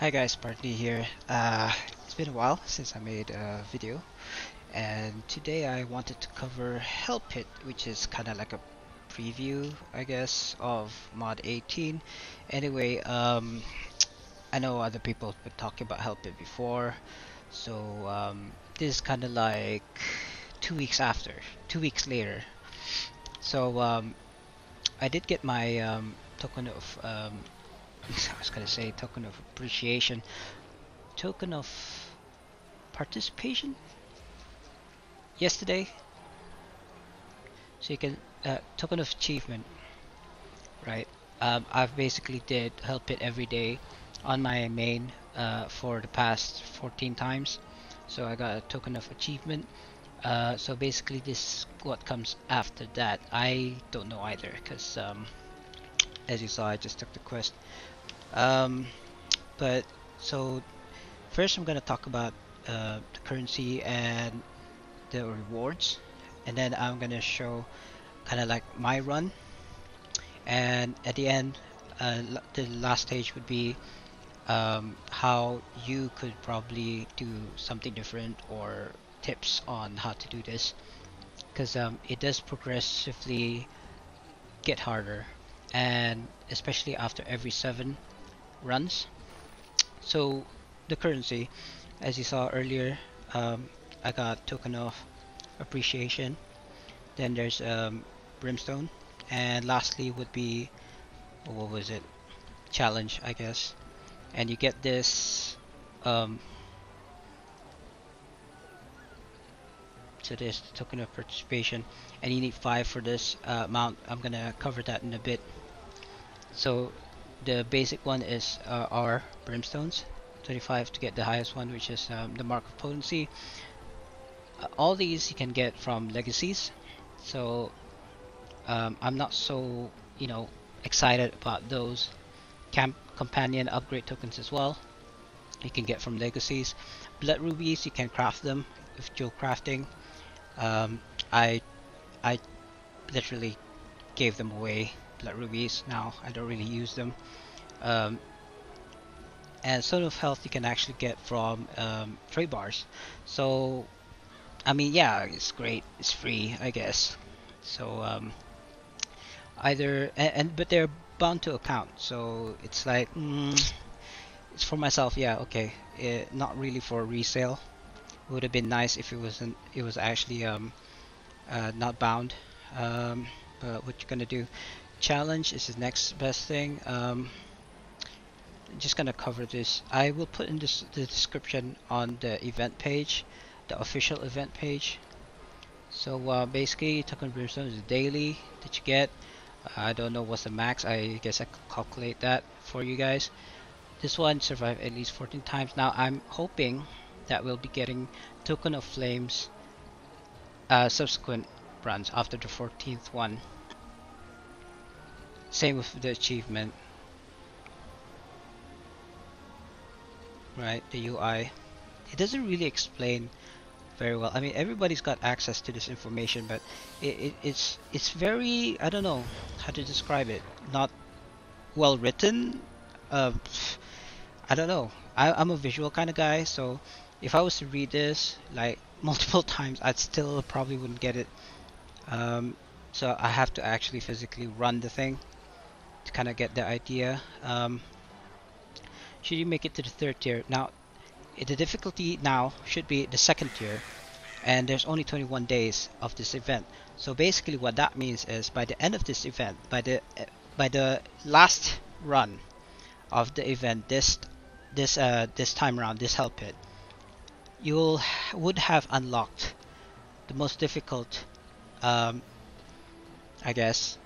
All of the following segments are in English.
Hi guys, SpartanDee here. Uh, it's been a while since I made a video and today I wanted to cover Hell Pit which is kind of like a preview I guess of mod 18. Anyway, um, I know other people have been talking about Hell Pit before so um, this is kind of like two weeks after, two weeks later. So um, I did get my um, token of um, I was gonna say token of appreciation, token of participation yesterday. So you can uh, token of achievement, right? Um, I've basically did Hell Pit every day on my main uh, for the past 14 times. So I got a token of achievement. Uh, so basically this what comes after that. I don't know either because um, as you saw I just took the quest um, but so first I'm gonna talk about uh, the currency and the rewards and then I'm gonna show kind of like my run. And at the end uh, the last stage would be um, how you could probably do something different or tips on how to do this. Because um, it does progressively get harder. And especially after every seven runs. So the currency, as you saw earlier, um, I got token of appreciation. Then there's um, brimstone, and lastly would be what was it? Challenge, I guess. And you get this. Um, so this token of participation, and you need five for this uh, amount. I'm gonna cover that in a bit. So the basic one is uh, our brimstones. 35 to get the highest one which is um, the mark of potency. Uh, all these you can get from legacies. So um, I'm not so you know excited about those camp companion upgrade tokens as well. You can get from legacies. Blood rubies you can craft them with dual crafting. Um, I I literally gave them away blood rubies now I don't really use them. Um, and sort of health you can actually get from um, trade bars. So I mean yeah it's great it's free I guess. So um, either and, and, but they're bound to account so it's like mm, it's for myself yeah okay. It, not really for resale. Would have been nice if it wasn't it was actually um, uh, not bound. Um, but what you're gonna do challenge is the next best thing. Um, just gonna cover this. I will put in this the description on the event page, the official event page. So uh, basically, token brimstone is daily that you get. I don't know what's the max. I guess I could calculate that for you guys. This one survived at least 14 times. Now I'm hoping that we'll be getting token of flames uh, subsequent runs after the 14th one. Same with the achievement. Right, the UI. It doesn't really explain very well. I mean, everybody's got access to this information, but it, it, it's it's very I don't know how to describe it. Not well written. Uh, I don't know. I, I'm a visual kind of guy, so if I was to read this like multiple times, I'd still probably wouldn't get it. Um, so I have to actually physically run the thing to kind of get the idea. Um, should you make it to the third tier? Now, the difficulty now should be the second tier, and there's only 21 days of this event. So basically, what that means is by the end of this event, by the by the last run of the event, this this uh, this time around, this hell pit, you will would have unlocked the most difficult, um, I guess,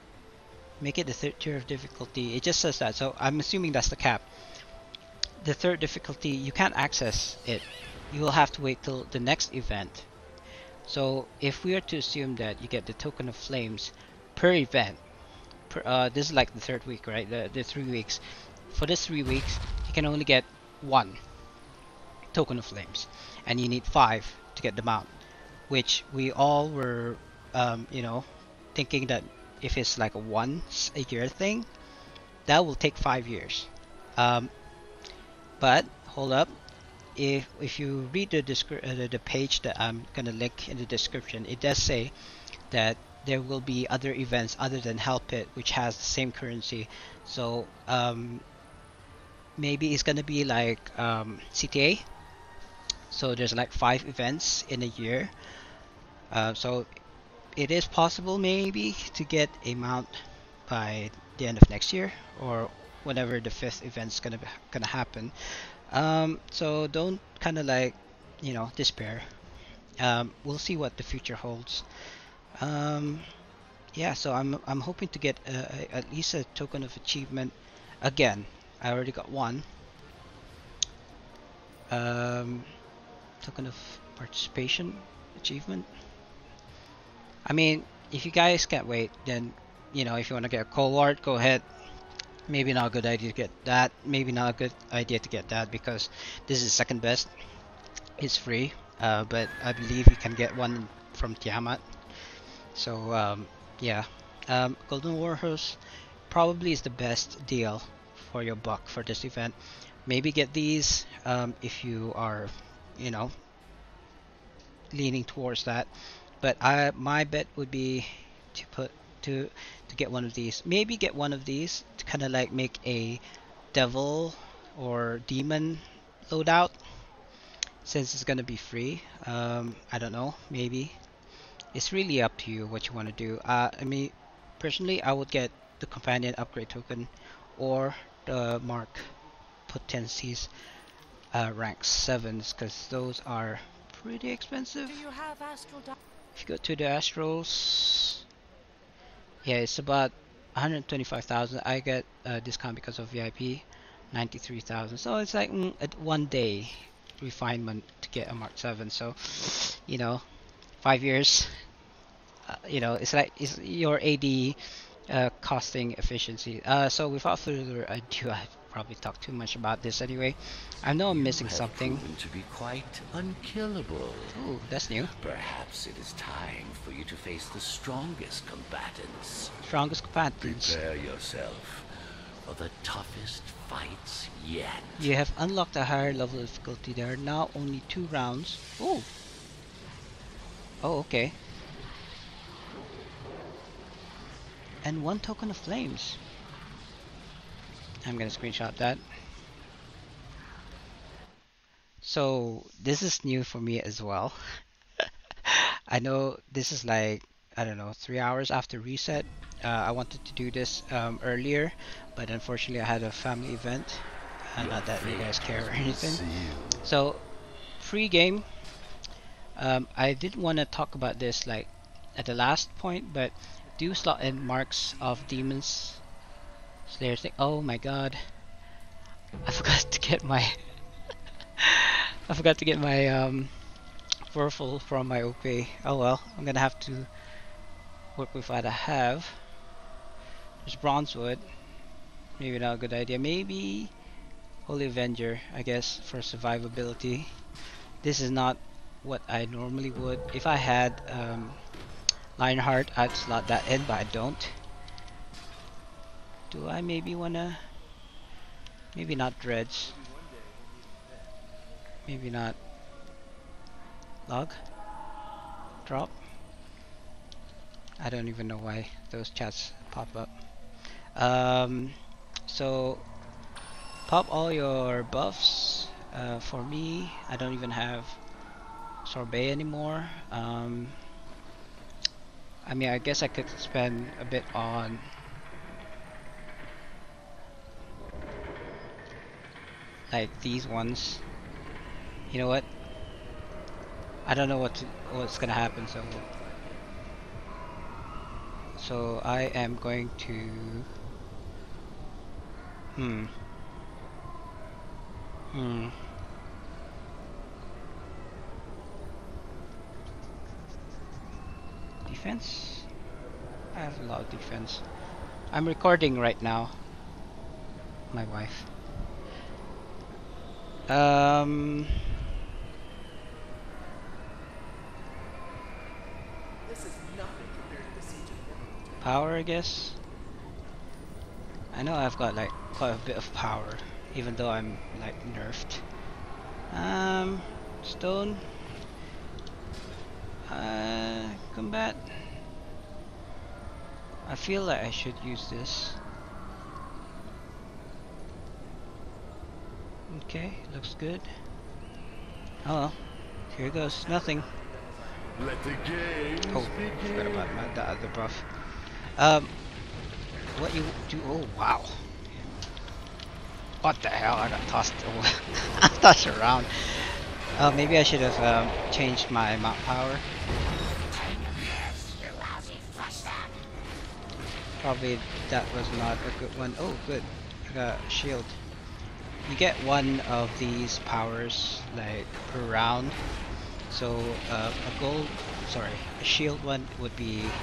make it the third tier of difficulty. It just says that, so I'm assuming that's the cap. The third difficulty, you can't access it. You will have to wait till the next event. So if we are to assume that you get the token of flames per event, per, uh, this is like the third week, right? The, the three weeks. For this three weeks, you can only get one token of flames, and you need five to get them out. Which we all were, um, you know, thinking that if it's like a once a year thing, that will take five years. Um, but hold up if if you read the, uh, the the page that I'm gonna link in the description it does say that there will be other events other than Hell Pit which has the same currency. So um, maybe it's gonna be like um, CTA so there's like five events in a year. Uh, so it is possible maybe to get a mount by the end of next year or whenever the fifth event's gonna be, gonna happen. Um, so don't kind of like you know despair. Um, we'll see what the future holds. Um, yeah, so I'm I'm hoping to get a, a, at least a token of achievement. Again, I already got one. Um, token of participation achievement. I mean, if you guys can't wait, then you know if you want to get a cold go ahead. Maybe not a good idea to get that. Maybe not a good idea to get that because this is second best. It's free, uh, but I believe you can get one from Tiamat. So um, yeah, um, Golden Warhorse probably is the best deal for your buck for this event. Maybe get these um, if you are, you know, leaning towards that but I my bet would be to put to to get one of these. Maybe get one of these to kind of like make a devil or demon loadout since it's gonna be free. Um, I don't know maybe. It's really up to you what you want to do. Uh, I mean personally I would get the companion upgrade token or the mark potencies uh, rank 7s because those are pretty expensive if you go to the Astros, yeah, it's about 125,000. I get a discount because of VIP, 93,000. So it's like mm, one day refinement to get a Mark 7. So, you know, five years. Uh, you know, it's like it's your AD uh, costing efficiency. Uh, so without further ado, I probably talk too much about this anyway. I know I'm you missing something. to be quite unkillable. Ooh, that's new. Perhaps it is time for you to face the strongest combatants. Strongest combatants. Prepare yourself for the toughest fights yet. You have unlocked a higher level of difficulty. There are now only two rounds. Oh. Oh, okay. And one token of flames. I'm gonna screenshot that. So this is new for me as well. I know this is like I don't know three hours after reset. Uh, I wanted to do this um, earlier, but unfortunately I had a family event. Not that you guys care or anything. So free game. Um, I did want to talk about this like at the last point, but do slot in marks of demons Slayer thing. Oh my god. I forgot to get my I forgot to get my um Vorpal from my OP. Oh well, I'm gonna have to work with what I have. There's Bronzewood. Maybe not a good idea. Maybe Holy Avenger, I guess, for survivability. This is not what I normally would. If I had um, Lionheart, I'd slot that in, but I don't. Do I maybe wanna... Maybe not Dredge. Maybe not... Log? Drop? I don't even know why those chats pop up. Um, so, pop all your buffs. Uh, for me, I don't even have Sorbet anymore. Um, I mean, I guess I could spend a bit on like these ones. You know what? I don't know what to, what's gonna happen so. So I am going to hmm. Hmm. Defense? I have a lot of defense. I'm recording right now. My wife um. Power, I guess. I know I've got like quite a bit of power. even though I'm like nerfed. Um, stone. Uh, combat. I feel like I should use this. Okay, looks good. Oh well, here goes nothing. Let the Oh, begin. forgot about my, the other buff. Um, what you do? Oh wow! What the hell? I got tossed. Tossed around. Uh, maybe I should have um, changed my mount power. Probably that was not a good one. Oh, good. I got a shield. You get one of these powers like per round. So uh, a gold, sorry, a shield one would be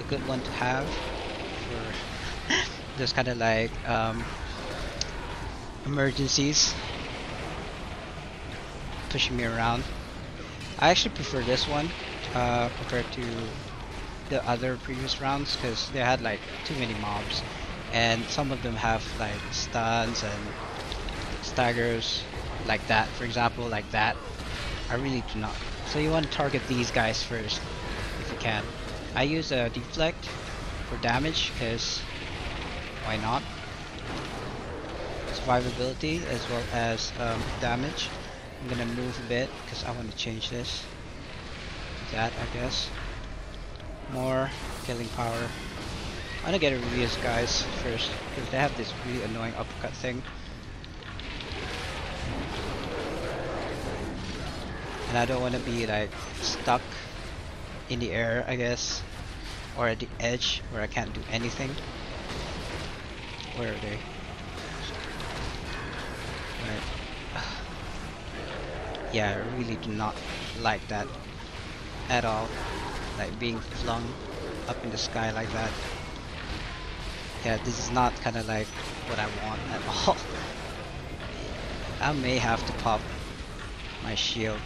a good one to have for those kind of like um, emergencies pushing me around. I actually prefer this one uh, compared to the other previous rounds because they had like too many mobs and some of them have like stuns and staggers like that for example like that I really do not. So you want to target these guys first if you can. I use a deflect for damage because why not? Survivability as well as um, damage. I'm gonna move a bit because I want to change this. That I guess. More killing power. I'm gonna get rid of these guys first because they have this really annoying uppercut thing and I don't want to be like stuck in the air I guess or at the edge where I can't do anything. Where are they? Right. Yeah I really do not like that at all. Like being flung up in the sky like that. Yeah this is not kind of like what I want at all. I may have to pop my shield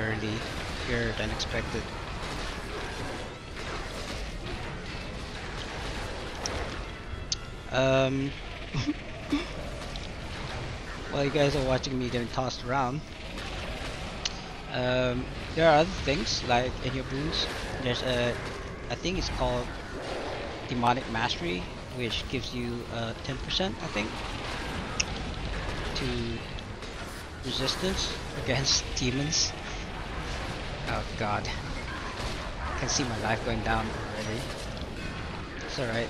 early here than expected. Um, while you guys are watching me getting tossed around, um, there are other things like in your boots. There's a, I think it's called Demonic Mastery, which gives you 10%, I think, to resistance against demons. Oh god. I can see my life going down already. It's alright.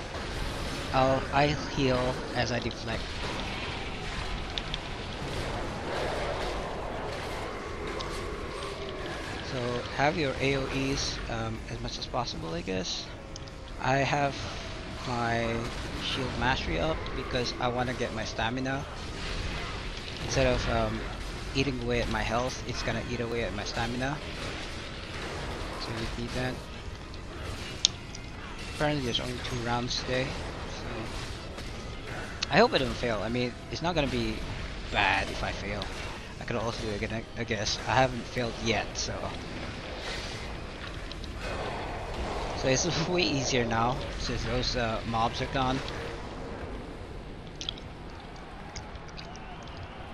I'll I heal as I deflect. So have your AoEs um, as much as possible I guess. I have my shield mastery up because I want to get my stamina instead of um, eating away at my health it's gonna eat away at my stamina we need that apparently there's only two rounds today so I hope I don't fail I mean it's not gonna be bad if I fail I could also do it again I guess I haven't failed yet so so it's way easier now since those uh, mobs are gone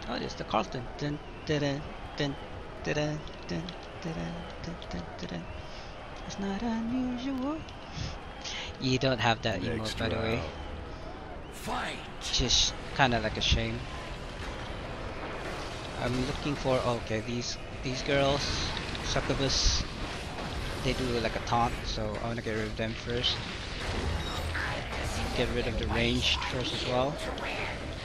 Oh, it's the Carlton. Dun, dun, dun, dun, dun, dun, dun, dun, dun, dun. It's not unusual. You don't have that Next emote, by the way. Fight! Just kind of like a shame. I'm looking for okay these these girls, succubus. They do like a taunt, so I want to get rid of them first. Get rid of the ranged first as well.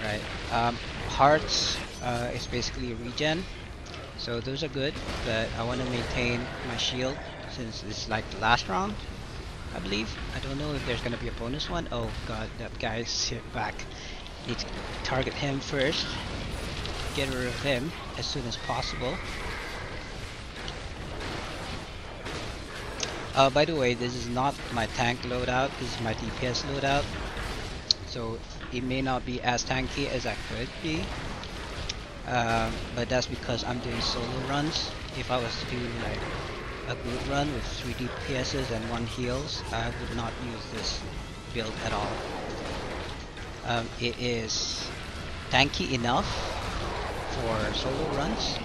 Right. Um, hearts uh, is basically a regen, so those are good. But I want to maintain my shield since it's like the last round, I believe. I don't know if there's gonna be a bonus one. Oh god, that guy's hit back. Need to target him first. Get rid of him as soon as possible. Uh, by the way, this is not my tank loadout. This is my DPS loadout. So it may not be as tanky as I could be. Um, but that's because I'm doing solo runs. If I was to do like a group run with 3 DPSs and 1 heals, I would not use this build at all. Um, it is tanky enough for solo runs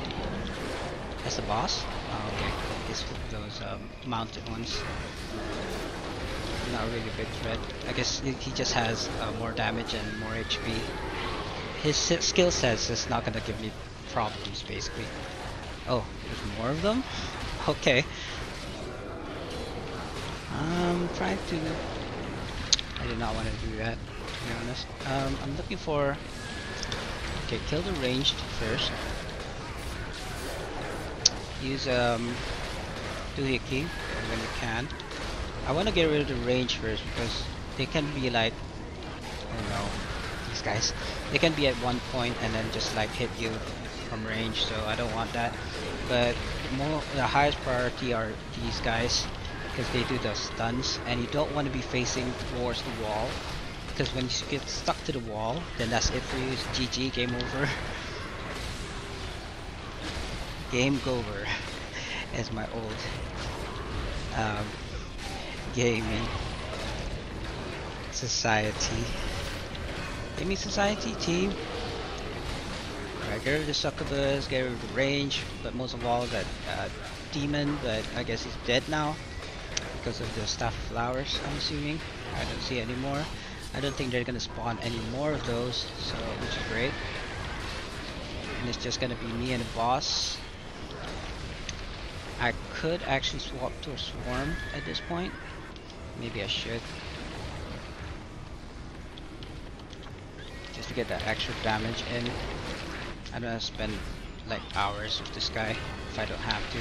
as a boss. Oh, okay, it's those um, mounted ones. Not really big threat. I guess he just has uh, more damage and more HP. His skill sets is not gonna give me problems, basically. Oh, there's more of them? Okay. I'm trying to... I did not want to do that, to be honest. Um, I'm looking for... Okay, kill the ranged first. Use um, Doohickey when you can. I want to get rid of the range first because they can be like... Oh no, these guys. They can be at one point and then just like hit you from range, so I don't want that. But more the highest priority are these guys because they do the stuns, and you don't want to be facing towards the wall because when you get stuck to the wall, then that's it for you. It's GG, game over. game over, as my old um, gaming society. Gaming society team. Get rid of the succubus, get rid of the range, but most of all that uh, demon, but I guess he's dead now because of the staff flowers, I'm assuming. I don't see any more. I don't think they're gonna spawn any more of those, so which is great. And it's just gonna be me and the boss. I could actually swap to a swarm at this point. Maybe I should. Just to get that extra damage in. I don't have to spend like hours with this guy if I don't have to.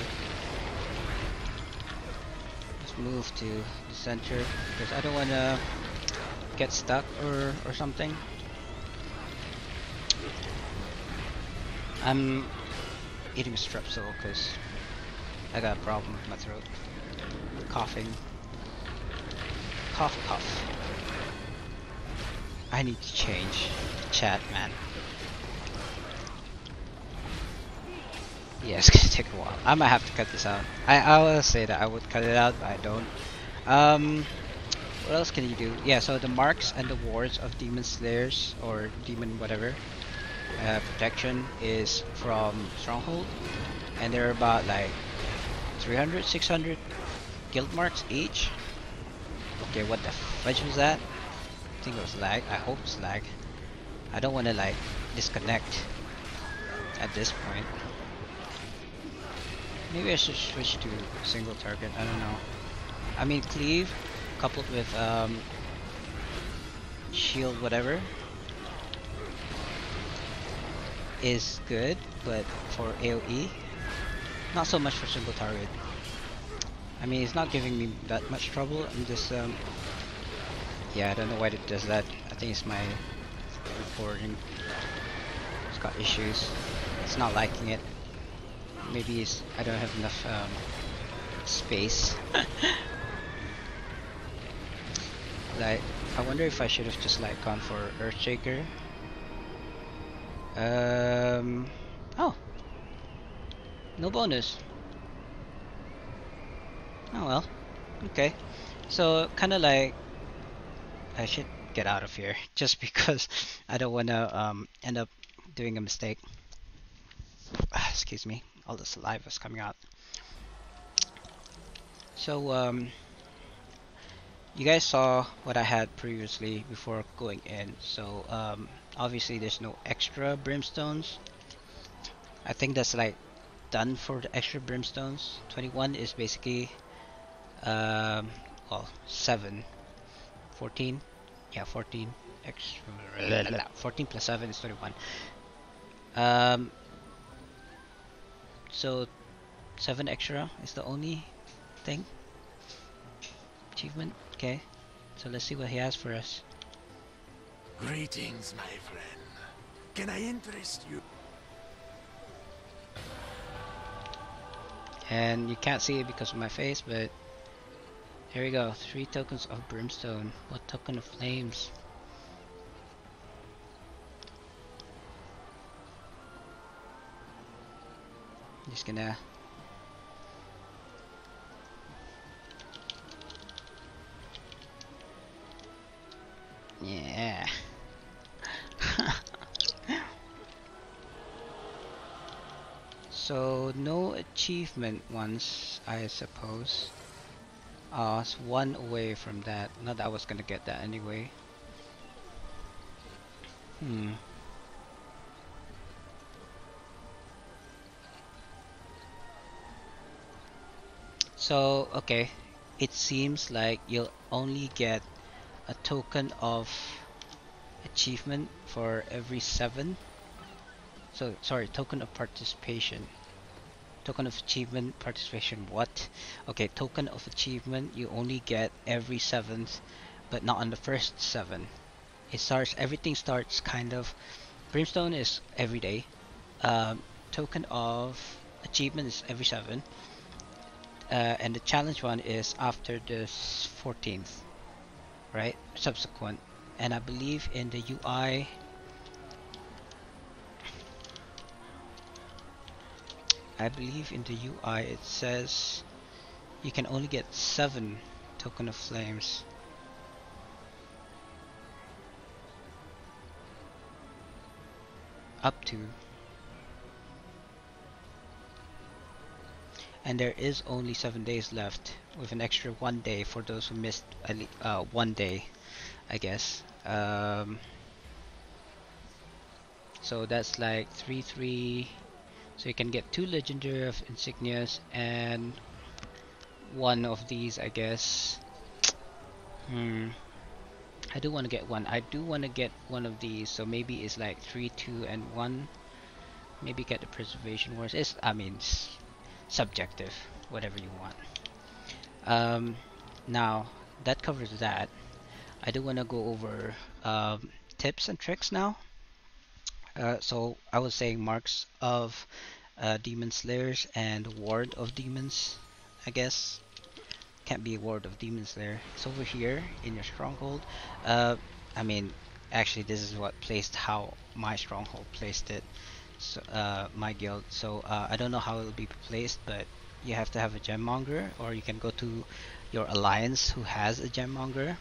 Let's move to the center because I don't want to get stuck or, or something. I'm eating strepsil because I got a problem with my throat. Coughing. Cough, cough. I need to change chat, man. Yeah, it's gonna take a while. I might have to cut this out. I I will say that I would cut it out, but I don't. Um, what else can you do? Yeah, so the marks and the wards of demon slayers or demon whatever uh, protection is from stronghold, and they're about like 300, 600 guild marks each. Okay, what the fudge was that? I think it was lag. I hope it's lag. I don't want to like disconnect at this point. Maybe I should switch to single target. I don't know. I mean, cleave coupled with um, shield, whatever, is good, but for AOE, not so much for single target. I mean, it's not giving me that much trouble. I'm just, um, yeah, I don't know why it does that. I think it's my recording. It's got issues. It's not liking it. Maybe it's I don't have enough um, space. like, I wonder if I should have just like gone for Earthshaker. Um. Oh. No bonus. Oh well. Okay. So kind of like I should get out of here just because I don't want to um, end up doing a mistake. Excuse me. All the saliva is coming out. So um, you guys saw what I had previously before going in. So um, obviously there's no extra brimstones. I think that's like done for the extra brimstones. 21 is basically um, well 7 14 yeah 14 extra 14 plus 7 is 21 um so 7 extra is the only thing. Achievement? Okay. So let's see what he has for us. Greetings, my friend. Can I interest you? and you can't see it because of my face but here we go. Three tokens of brimstone. What token of flames Just gonna Yeah. so no achievement ones, I suppose. I was one away from that. Not that I was gonna get that anyway. Hmm. So, okay. It seems like you'll only get a token of achievement for every seven. So, sorry, token of participation. Token of achievement, participation, what? Okay, token of achievement you only get every seventh, but not on the first seven. It starts, everything starts kind of, Brimstone is every day. Um, token of achievement is every seven uh, and the challenge one is after the 14th right? Subsequent. And I believe in the UI I believe in the UI it says you can only get 7 token of flames. Up to and there is only seven days left with an extra one day for those who missed uh, one day I guess. Um, so that's like 3 3 so you can get two legendary of insignias and one of these I guess. Hmm. I do want to get one. I do want to get one of these. So maybe it's like 3 2 and 1 maybe get the preservation wards. It's I mean subjective, whatever you want. Um, now, that covers that. I do want to go over um, tips and tricks now. Uh, so I was saying marks of uh, demon slayers and ward of demons, I guess. Can't be a ward of demon slayer. It's over here in your stronghold. Uh, I mean, actually this is what placed how my stronghold placed it so, uh, my guild. So uh, I don't know how it will be placed, but you have to have a gemmonger, or you can go to your alliance who has a gemmonger.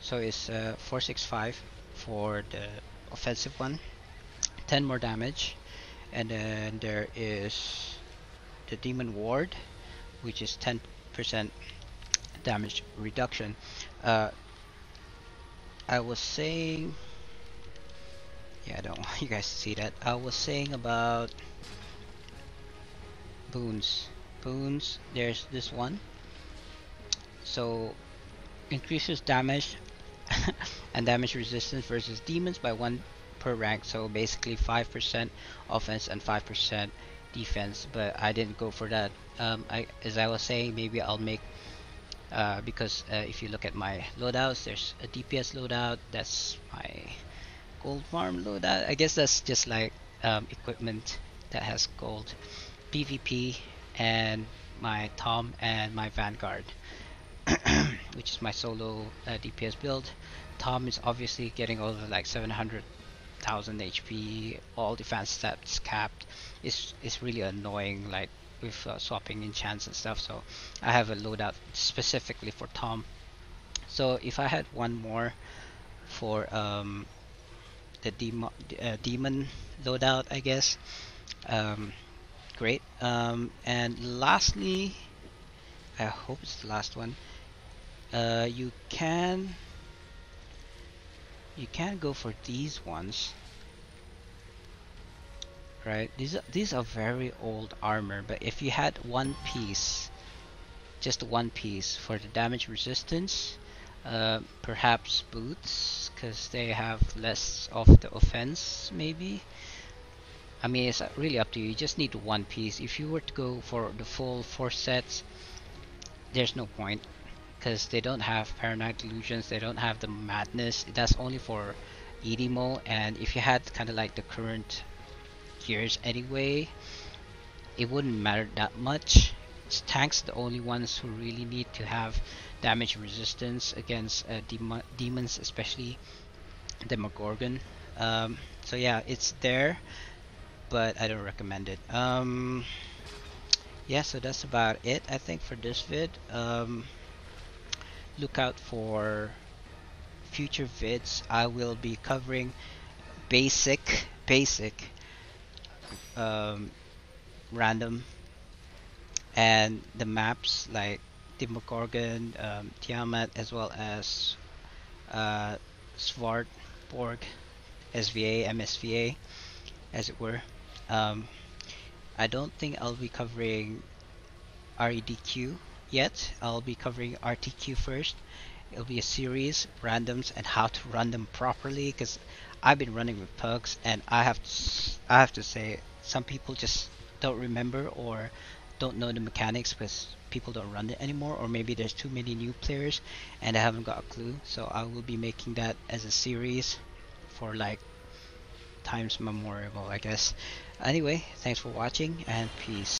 So it's uh, 465 for the offensive one, 10 more damage, and then there is the demon ward, which is 10% damage reduction. Uh, I was saying yeah, I don't want you guys to see that. I was saying about boons. Boons, there's this one. So, increases damage and damage resistance versus demons by 1 per rank. So basically 5% offense and 5% defense. But I didn't go for that. Um, I, as I was saying, maybe I'll make uh, because uh, if you look at my loadouts, there's a DPS loadout. That's my gold farm loadout. I guess that's just like um, equipment that has gold. PvP and my Tom and my Vanguard, which is my solo uh, DPS build. Tom is obviously getting over like 700,000 HP, all defense stats capped. It's, it's really annoying like with uh, swapping enchants and stuff so I have a loadout specifically for Tom so if I had one more for um, the demo, uh, demon loadout, I guess. Um, great. Um, and lastly, I hope it's the last one. Uh, you can you can go for these ones right these are, these are very old armor but if you had one piece just one piece for the damage resistance uh, perhaps boots because they have less of the offense maybe. I mean it's really up to you. You just need one piece. If you were to go for the full four sets there's no point because they don't have paranoid delusions they don't have the madness. That's only for EDMO and if you had kind of like the current gears anyway it wouldn't matter that much tanks the only ones who really need to have damage resistance against uh, dem demons, especially Demogorgon. Um, so yeah, it's there, but I don't recommend it. Um, yeah, so that's about it, I think, for this vid. Um, look out for future vids. I will be covering basic, basic um, random and the maps like Demogorgon, um, Tiamat, as well as uh, Svardborg, SVA, MSVA, as it were. Um, I don't think I'll be covering REDQ yet. I'll be covering RTQ first. It'll be a series, randoms, and how to run them properly. Because I've been running with pugs, and I have to, I have to say, some people just don't remember or don't know the mechanics because people don't run it anymore, or maybe there's too many new players and I haven't got a clue. So I will be making that as a series for like times memorable, I guess. Anyway, thanks for watching and peace.